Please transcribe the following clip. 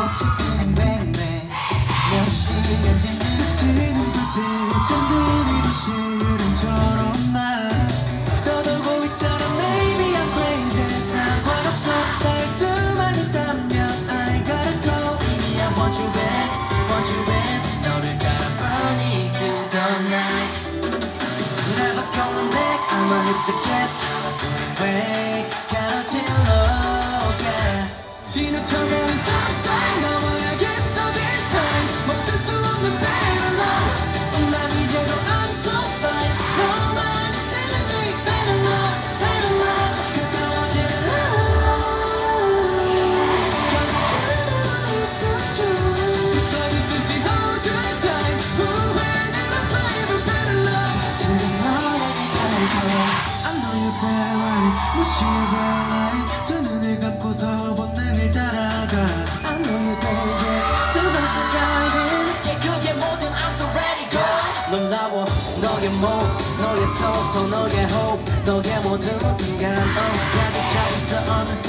없이 그냥 뱅뱅 몇 시간째 스치는 잠든 이도시 흐름처럼 난 떠돌고 있잖아 Maybe I'm crazy 상관없어 날 수만 있다면 I gotta go Baby I want you back want you back 너를 따라 burn into the night Never coming back I'ma hit the gas 하나뿐인 yeah. 지나쳐가 너의 톤톤 너의 hope 너의 모든 순간. oh 가득 차 있어 어느새